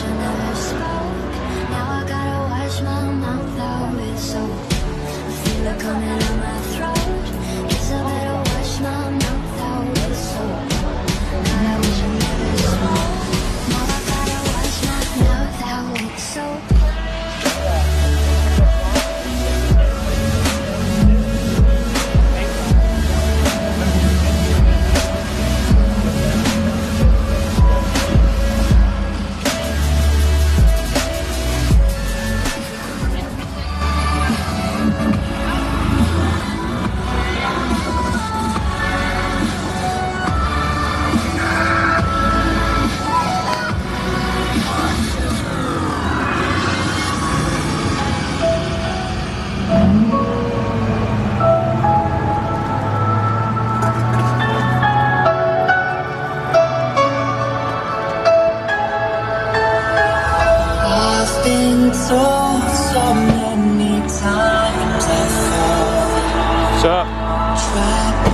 She So, so many times I up.